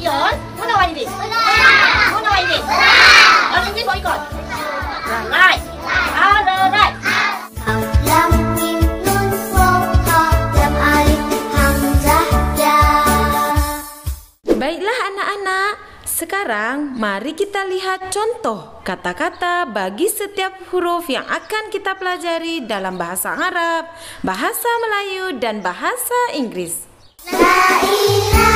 Yon, muna. Muna. Baiklah anak-anak, sekarang mari kita lihat contoh kata-kata bagi setiap huruf yang akan kita pelajari dalam bahasa Arab, bahasa Melayu, dan bahasa Inggris. La